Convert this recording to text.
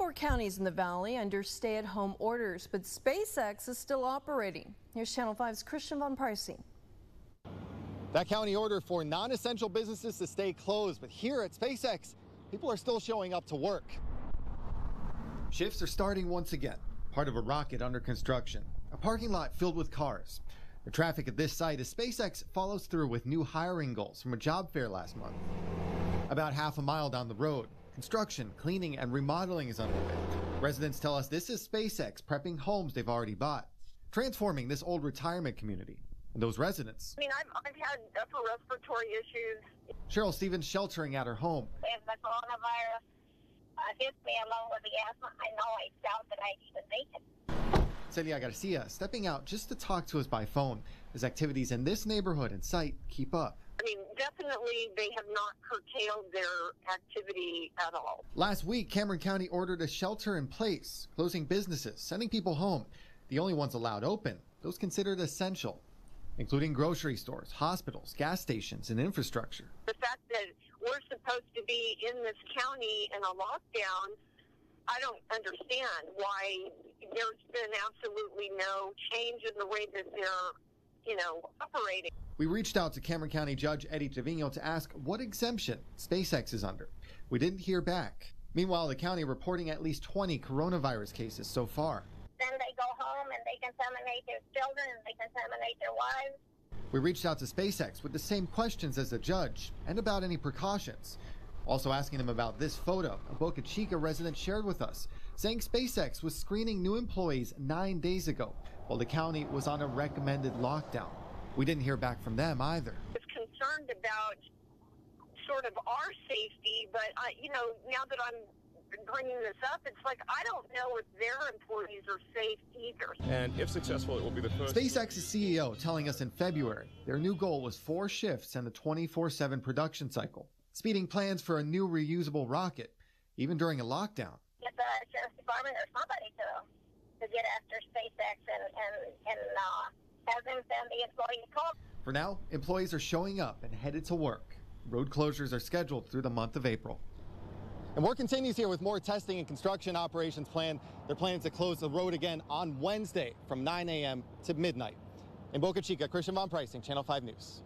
four counties in the valley under stay-at-home orders, but SpaceX is still operating. Here's Channel 5's Christian Von Preysing. That county order for non-essential businesses to stay closed, but here at SpaceX, people are still showing up to work. Shifts are starting once again, part of a rocket under construction, a parking lot filled with cars. The traffic at this site as SpaceX follows through with new hiring goals from a job fair last month. About half a mile down the road, construction, cleaning, and remodeling is underway. Residents tell us this is SpaceX prepping homes they've already bought, transforming this old retirement community. And those residents. I mean, I've, I've had upper respiratory issues. Cheryl Stevens sheltering at her home. If the coronavirus uh, hits me along with the asthma, I know I doubt that I'd even make it. Celia Garcia stepping out just to talk to us by phone as activities in this neighborhood and site keep up. I mean, definitely they have not curtailed their activity at all. Last week, Cameron County ordered a shelter in place, closing businesses, sending people home. The only ones allowed open, those considered essential, including grocery stores, hospitals, gas stations, and infrastructure. The fact that we're supposed to be in this county in a lockdown I don't understand why there's been absolutely no change in the way that they're, you know, operating. We reached out to Cameron County Judge Eddie Trevino to ask what exemption SpaceX is under. We didn't hear back. Meanwhile, the county reporting at least 20 coronavirus cases so far. Then they go home and they contaminate their children and they contaminate their wives. We reached out to SpaceX with the same questions as the judge and about any precautions. Also asking them about this photo a Boca Chica resident shared with us, saying SpaceX was screening new employees nine days ago while the county was on a recommended lockdown. We didn't hear back from them either. I was concerned about sort of our safety, but I, you know, now that I'm bringing this up, it's like I don't know if their employees are safe either. And if successful, it will be the first. SpaceX's CEO telling us in February their new goal was four shifts and a 24 7 production cycle speeding plans for a new reusable rocket, even during a lockdown. Get the Sheriff's Department or somebody to, to get after SpaceX and, and, and uh, the employees. For now, employees are showing up and headed to work. Road closures are scheduled through the month of April. And work continues here with more testing and construction operations planned. They're planning to close the road again on Wednesday from 9 a.m. to midnight. In Boca Chica, Christian Von Preysing, Channel 5 News.